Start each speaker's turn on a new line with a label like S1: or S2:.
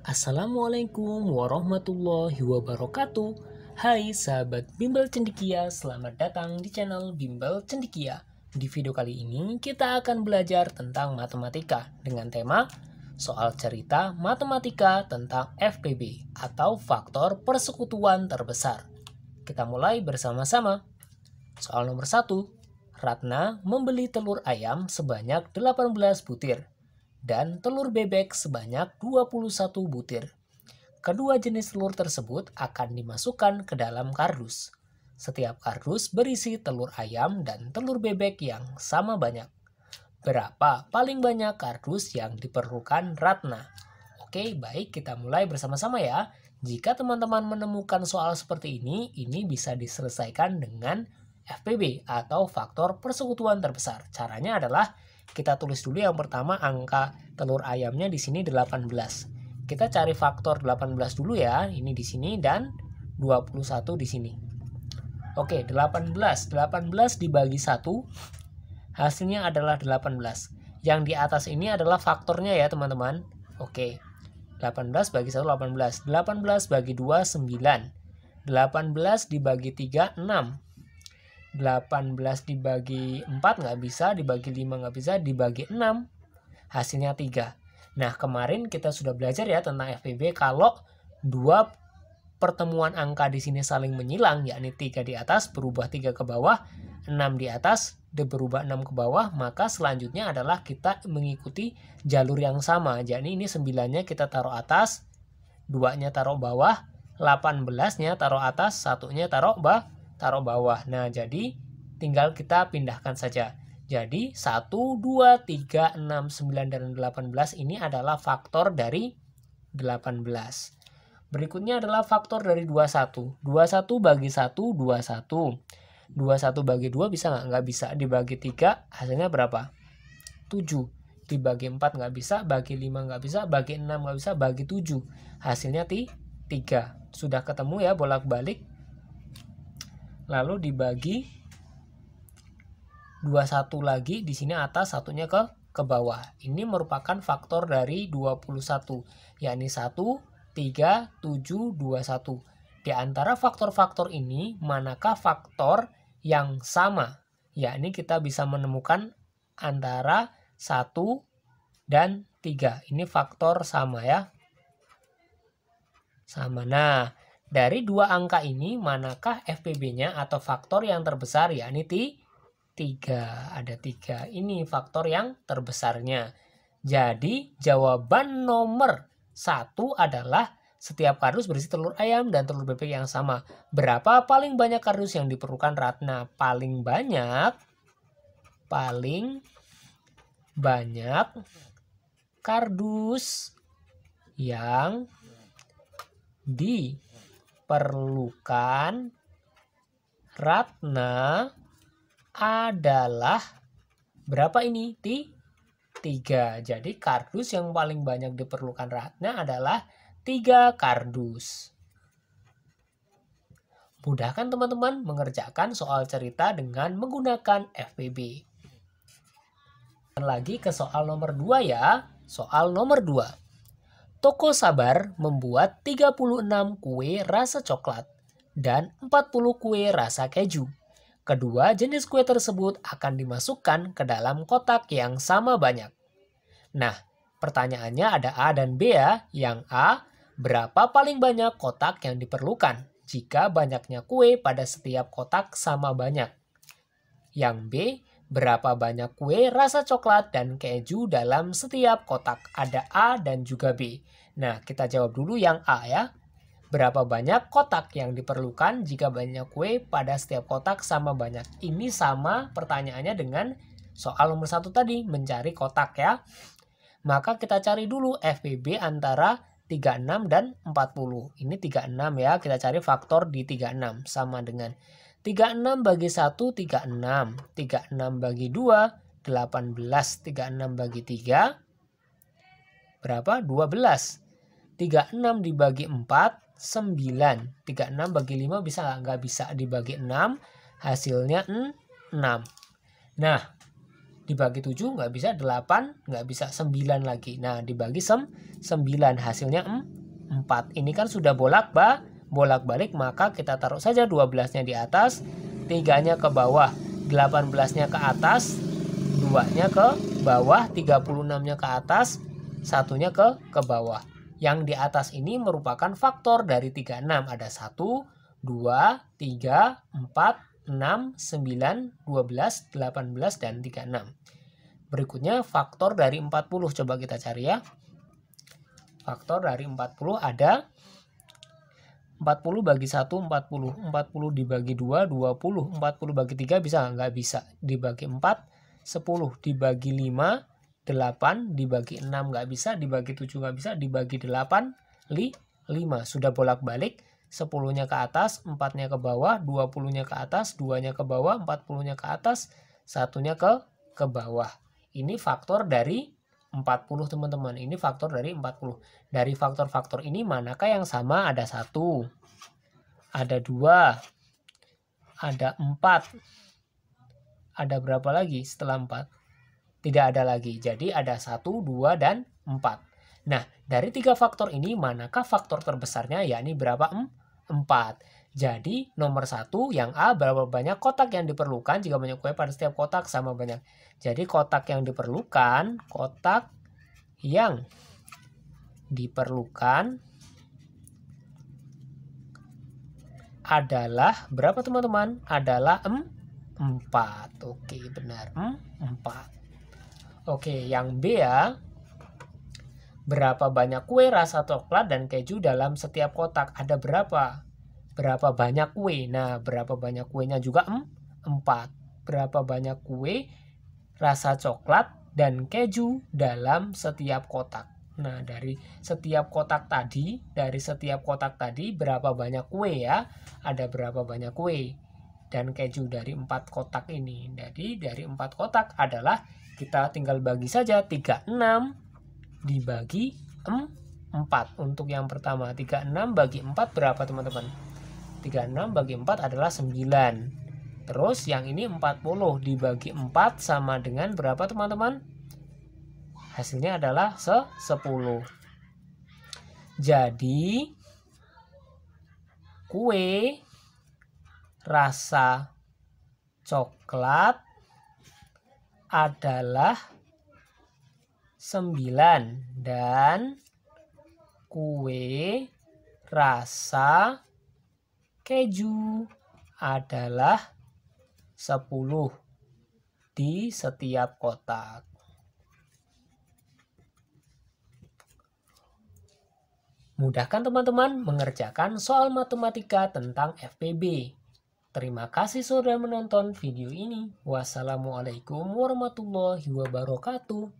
S1: Assalamualaikum warahmatullahi wabarakatuh. Hai sahabat Bimbel Cendikia, selamat datang di channel Bimbel Cendikia. Di video kali ini kita akan belajar tentang matematika dengan tema Soal cerita matematika tentang FPB atau faktor persekutuan terbesar. Kita mulai bersama-sama. Soal nomor 1 Ratna membeli telur ayam sebanyak 18 butir dan telur bebek sebanyak 21 butir. Kedua jenis telur tersebut akan dimasukkan ke dalam kardus. Setiap kardus berisi telur ayam dan telur bebek yang sama banyak. Berapa paling banyak kardus yang diperlukan Ratna? Oke, baik kita mulai bersama-sama ya. Jika teman-teman menemukan soal seperti ini, ini bisa diselesaikan dengan FPB atau faktor persekutuan terbesar. Caranya adalah kita tulis dulu yang pertama angka telur ayamnya di sini 18. Kita cari faktor 18 dulu ya, ini di sini dan 21 di sini. Oke, 18. 18 dibagi 1 hasilnya adalah 18. Yang di atas ini adalah faktornya ya, teman-teman. Oke. 18 bagi 1 18. 18 bagi 2 9. 18 dibagi 3 6. 18 dibagi 4 nggak bisa, dibagi 5 nggak bisa, dibagi 6 hasilnya 3. Nah, kemarin kita sudah belajar ya tentang FPB kalau dua pertemuan angka di sini saling menyilang, yakni 3 di atas berubah 3 ke bawah, 6 di atas berubah 6 ke bawah, maka selanjutnya adalah kita mengikuti jalur yang sama. Jadi ini 9-nya kita taruh atas, 2-nya taruh bawah, 18-nya taruh atas, satunya taruh bawah taruh bawah. Nah, jadi tinggal kita pindahkan saja. Jadi 1, 2, 3, 6, 9, dan 18 ini adalah faktor dari 18. Berikutnya adalah faktor dari 21. 21 bagi 1, 21. 21 bagi 2 bisa nggak? Nggak bisa. Dibagi 3 hasilnya berapa? 7. Dibagi 4 nggak bisa, bagi 5 nggak bisa, bagi 6 nggak bisa, bagi 7. Hasilnya 3. Sudah ketemu ya bolak-balik lalu dibagi 21 lagi di sini atas satunya ke ke bawah. Ini merupakan faktor dari 21 yakni 1 3 7 21. Di antara faktor-faktor ini manakah faktor yang sama? Yakni kita bisa menemukan antara 1 dan 3. Ini faktor sama ya. Sama. Nah, dari dua angka ini, manakah FPB-nya atau faktor yang terbesar? Yakni tiga. Ada tiga. Ini faktor yang terbesarnya. Jadi, jawaban nomor satu adalah setiap kardus berisi telur ayam dan telur bebek yang sama. Berapa paling banyak kardus yang diperlukan Ratna? Paling banyak, paling banyak kardus yang di diperlukan Ratna adalah berapa ini? Ti? Tiga. Jadi kardus yang paling banyak diperlukan Ratna adalah tiga kardus. Mudah kan teman-teman mengerjakan soal cerita dengan menggunakan FPB. Lagi ke soal nomor 2 ya. Soal nomor 2. Toko Sabar membuat 36 kue rasa coklat dan 40 kue rasa keju. Kedua jenis kue tersebut akan dimasukkan ke dalam kotak yang sama banyak. Nah, pertanyaannya ada A dan B ya. Yang A, berapa paling banyak kotak yang diperlukan jika banyaknya kue pada setiap kotak sama banyak? Yang B, berapa banyak kue rasa coklat dan keju dalam setiap kotak. Ada A dan juga B. Nah, kita jawab dulu yang A ya. Berapa banyak kotak yang diperlukan jika banyak kue pada setiap kotak sama banyak? Ini sama pertanyaannya dengan soal nomor satu tadi, mencari kotak ya. Maka kita cari dulu FPB antara 36 dan 40. Ini 36 ya, kita cari faktor di 36 sama dengan 36 bagi 1, 36. 36 bagi 2, 18. 36 bagi 3, berapa? 12. 36 dibagi 4, 9. 36 bagi 5 bisa nggak? Nggak bisa dibagi 6. Hasilnya 6. Nah, dibagi 7 nggak bisa 8 nggak bisa 9 lagi nah dibagi sem 9 hasilnya 4 ini kan sudah bolak ba bolak balik maka kita taruh saja 12 nya di atas 3 nya ke bawah 18 nya ke atas 2 nya ke bawah 36 nya ke atas satunya ke ke bawah yang di atas ini merupakan faktor dari 36 ada 1 2 3 4 6, 9, 12, 18, dan 36. Berikutnya faktor dari 40. Coba kita cari ya. Faktor dari 40 ada 40 bagi 1, 40. 40 dibagi 2, 20. 40 bagi 3 bisa nggak bisa. Dibagi 4, 10. Dibagi 5, 8. Dibagi 6 nggak bisa. Dibagi 7 nggak bisa. Dibagi 8, 5. Sudah bolak-balik 10-nya ke atas, 4-nya ke bawah, 20-nya ke atas, 2-nya ke bawah, 40-nya ke atas, satunya ke ke bawah. Ini faktor dari 40 teman-teman. Ini faktor dari 40. Dari faktor-faktor ini manakah yang sama? Ada satu, ada dua, ada empat, ada berapa lagi setelah empat? Tidak ada lagi. Jadi ada satu, dua, dan empat. Nah, dari tiga faktor ini, manakah faktor terbesarnya? yakni berapa? 4. Jadi nomor satu yang A berapa banyak kotak yang diperlukan jika banyak kue pada setiap kotak sama banyak. Jadi kotak yang diperlukan, kotak yang diperlukan adalah berapa teman-teman? Adalah 4. Oke, benar. 4. Oke, yang B ya. Berapa banyak kue rasa coklat dan keju dalam setiap kotak? Ada berapa? Berapa banyak kue? Nah, berapa banyak kuenya juga? Empat. Berapa banyak kue rasa coklat dan keju dalam setiap kotak? Nah, dari setiap kotak tadi, dari setiap kotak tadi berapa banyak kue ya? Ada berapa banyak kue? Dan keju dari empat kotak ini. Jadi dari empat kotak adalah kita tinggal bagi saja 36 dibagi 4 untuk yang pertama 36 bagi 4 berapa teman-teman 36 bagi 4 adalah 9 terus yang ini 40 dibagi 4 sama dengan berapa teman-teman? Hasilnya adalah se 10 jadi kue rasa coklat adalah 9 dan kue rasa keju adalah 10 di setiap kotak. Mudahkan teman-teman mengerjakan soal matematika tentang FPB. Terima kasih sudah menonton video ini. Wassalamualaikum warahmatullahi wabarakatuh.